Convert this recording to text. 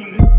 you.